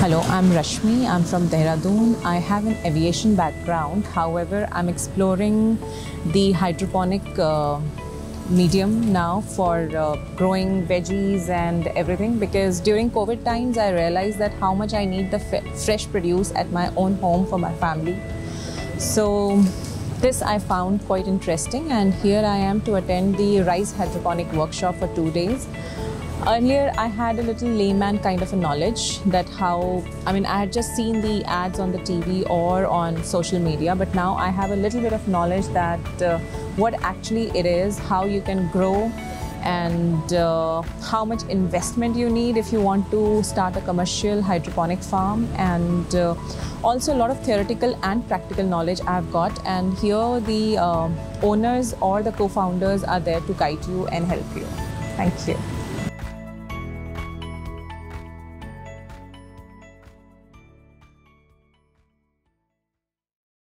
Hello, I'm Rashmi. I'm from Dehradun. I have an aviation background. However, I'm exploring the hydroponic uh, medium now for uh, growing veggies and everything because during COVID times I realized that how much I need the fresh produce at my own home for my family. So this I found quite interesting and here I am to attend the Rise hydroponic workshop for two days. Earlier, I had a little layman kind of a knowledge that how, I mean, I had just seen the ads on the TV or on social media, but now I have a little bit of knowledge that uh, what actually it is, how you can grow, and uh, how much investment you need if you want to start a commercial hydroponic farm, and uh, also a lot of theoretical and practical knowledge I've got. And here, the uh, owners or the co founders are there to guide you and help you. Thank you.